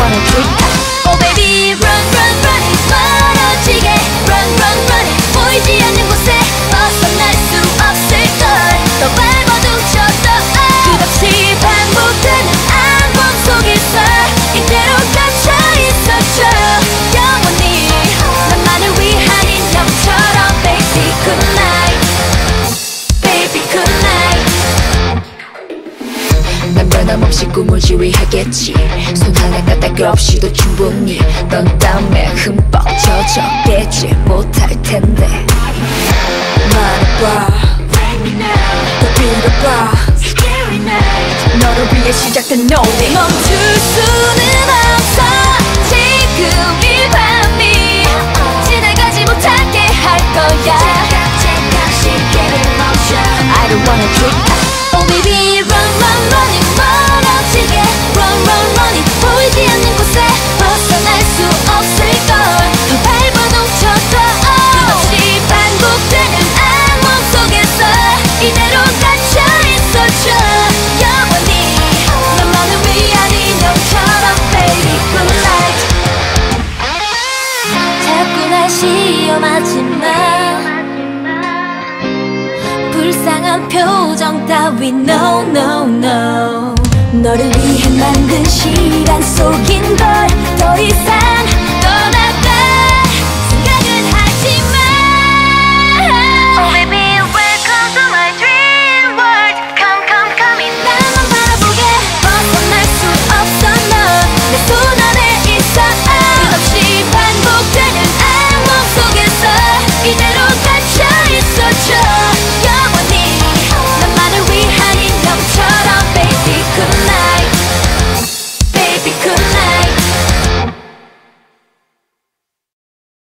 wanna treat 변함없이 꿈을 지휘하겠지. 손 하나 까딱 없이도 충분히 넌 땀에 흠뻑 젖어 깨지. 못할 텐데. 말해봐. 더 빌어봐. 너를 위해 시작된 노래 멈출 수는 없어. 지금이 위험하지 마 불쌍한 표정 따위 no no no. 너를 위해 만든 시간 속인 걸 더 이상